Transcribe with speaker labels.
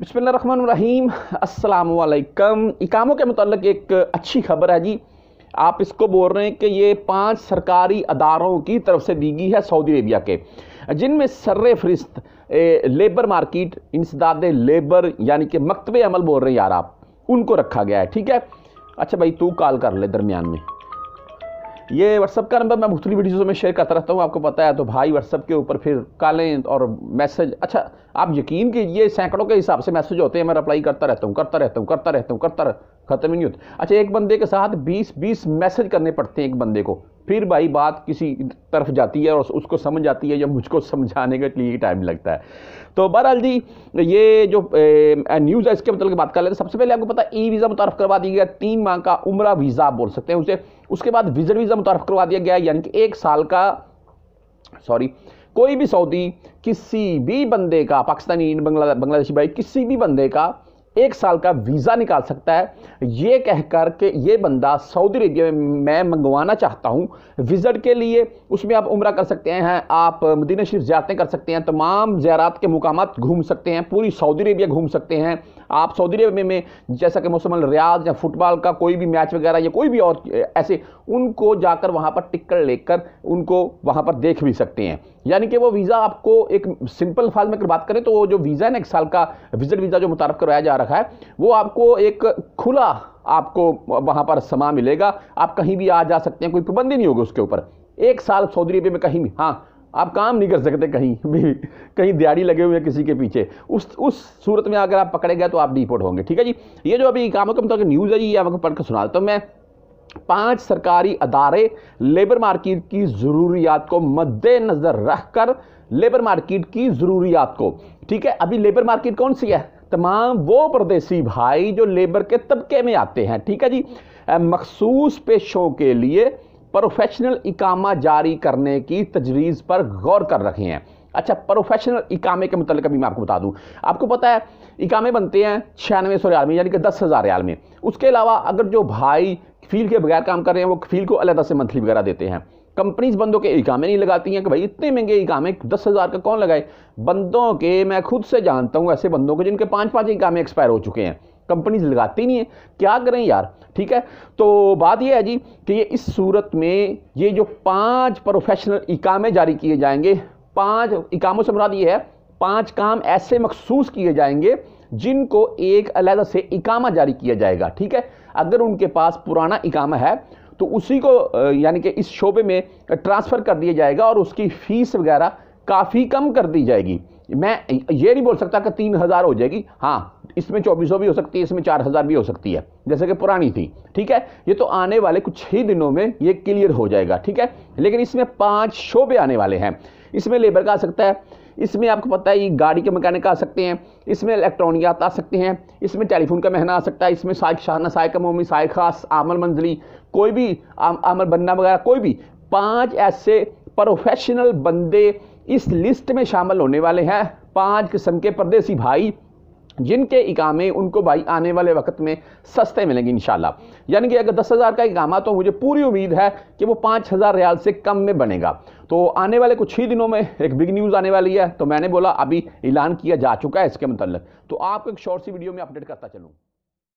Speaker 1: अस्सलाम वालेकुम इकामों के मतलब एक अच्छी खबर है जी। आप इसको बोल रहे हैं कि ये पाँच सरकारी अदारों की तरफ़ से दी गई है सऊदी अरेबिया के। जिनमें सर्र फहरिस्त लेबर मार्केट, इंसदाद लेबर, यानी कि मकतब अमल बोल रहे हैं यार आप, उनको रखा गया है, ठीक है? अच्छा भाई, तू कॉल कर ले दरमियान में। ये व्हाट्सअप का नंबर मैं मुख्तलि वीडियोज़ में शेयर करता रहता हूँ, आपको पता है तो भाई व्हाट्सअप के ऊपर फिर कॉलें और मैसेज अच्छा आप यकीन कीजिए सैकड़ों के हिसाब से मैसेज होते हैं, मैं रिप्लाई करता रहता हूँ, करता रहता हूँ, करता रहता हूँ, करता ख़त्म ही नहीं होता। अच्छा एक बंदे के साथ बीस बीस मैसेज करने पड़ते हैं एक बंदे को। फिर भाई बात किसी तरफ़ जाती है और उसको समझ आती है या मुझको समझाने के लिए टाइम लगता है। तो बहरहाल जी, ये जो न्यूज़ है, इसके मतलब बात कर लेते हैं। सबसे पहले आपको पता ई वीज़ा मुतारफ़ करवा दिया गया, तीन माह का उम्र वीज़ा बोल सकते हैं उसे। उसके बाद विजट वीज़ा मुतारफ़ करवा दिया गया, यानी कि एक साल का सॉरी कोई भी सऊदी, किसी भी बंदे का, पाकिस्तानी बांग्लादेशी भाई, किसी भी बंदे का एक साल का वीज़ा निकाल सकता है। ये कहकर के ये बंदा सऊदी अरेबिया में मैं मंगवाना चाहता हूँ विज़िट के लिए। उसमें आप उम्र कर सकते हैं, आप मदीना शरीफ ज़्यारतें कर सकते हैं, तमाम ज़्यारत के मुकाम घूम सकते हैं, पूरी सऊदी अरेबिया घूम सकते हैं। आप सऊदी अरेबिया में जैसा कि मौसम रियाज या फुटबॉल का कोई भी मैच वगैरह या कोई भी और ऐसे, उनको जाकर वहाँ पर टिकट लेकर उनको वहाँ पर देख भी सकते हैं। यानी कि वो वीज़ा आपको एक सिंपल फाल में अगर बात करें तो जो वीज़ा है ना, एक साल का, विज़िट वीज़ा जो मुतारफ़ करवाया जा रहा है वो आपको एक खुला आपको वहाँ पर समा मिलेगा। आप कहीं भी आ जा सकते हैं, कोई पाबंदी नहीं होगी उसके ऊपर। एक साल सऊदी अरेबिया में कहीं भी हाँ आप काम नहीं कर सकते कहीं भी, कहीं दिहाड़ी लगे हुए हैं किसी के पीछे। उस उस सूरत में अगर आप पकड़े गए तो आप डिपोर्ट होंगे, ठीक है जी? ये जो अभी कामों के मतलब न्यूज़ है जी, ये आपको पढ़ कर सुना तो मैं। पाँच सरकारी अदारे लेबर मार्केट की ज़रूरियात को मद्देनज़र रखकर लेबर मार्केट की ज़रूरियात को, ठीक है? अभी लेबर मार्केट कौन सी है? तमाम वो परदेसी भाई जो लेबर के तबके में आते हैं, ठीक है जी? मखसूस पेशों के लिए प्रोफेशनल इकामा जारी करने की तजवीज़ पर गौर कर रखे हैं। अच्छा प्रोफेशनल इकामे के मतलब अभी मैं आपको बता दूँ। आपको पता है, इकामे बनते हैं छियानवे सौ रियाल में यानी कि दस हज़ार रियाल में उसके अलावा अगर जो भाई फ़ील्ड के बगैर काम कर रहे हैं, वो फ़ील्ड को अलग से मंथली वगैरह देते हैं। कंपनीज़ बंदों के इकामे नहीं लगाती हैं कि भाई इतने महँगे इकामे दस हज़ार का कौन लगाए? बंदों के, मैं खुद से जानता हूँ ऐसे बंदों के जिनके पाँच पाँच इकामे एक्सपायर हो चुके हैं। कंपनीज़ लगाती नहीं है। क्या करें यार? ठीक है? तो बात यह है जी कि ये इस सूरत में ये जो पाँच प्रोफेशनल इकामे जारी किए जाएँगे, पाँच इकामों से मुराद ये है, पाँच काम ऐसे मखसूस किए जाएँगे जिनको एक अलग से इकामा जारी किया जाएगा। ठीक है? अगर उनके पास पुराना इकामा है तो उसी को यानी कि इस शोबे में ट्रांसफ़र कर दिया जाएगा और उसकी फ़ीस वगैरह काफ़ी कम कर दी जाएगी। मैं ये नहीं बोल सकता कि तीन हज़ार हो जाएगी। हाँ इसमें चौबीसों भी हो सकती है, इसमें चार हज़ार भी हो सकती है, जैसे कि पुरानी थी। ठीक है? ये तो आने वाले कुछ ही दिनों में ये क्लियर हो जाएगा। ठीक है? लेकिन इसमें पाँच शोबे आने वाले हैं। इसमें लेबर का आ सकता है इसमें आपको पता है ये गाड़ी के मैकेनिक आ सकते हैं इसमें इलेक्ट्रॉनिक आ सकते हैं इसमें टेलीफोन का महना आ सकता है इसमें साइक शाहना साइक मोमी साइक खास आमल मंजिली कोई भी आम, आमल बनना वगैरह कोई भी पाँच ऐसे प्रोफेशनल बंदे इस लिस्ट में शामिल होने वाले हैं पाँच किस्म के परदेसी भाई जिनके इकामे उनको भाई आने वाले वक्त में सस्ते मिलेंगे इन यानी कि अगर दस हज़ार का इकामा तो मुझे पूरी उम्मीद है कि वो पाँच हज़ार रियाल से कम में बनेगा। तो आने वाले कुछ ही दिनों में एक बिग न्यूज़ आने वाली है। तो मैंने बोला, अभी ऐलान किया जा चुका है इसके मतलब तो आपको एक शॉर्ट सी वीडियो में अपडेट करता चलूँ।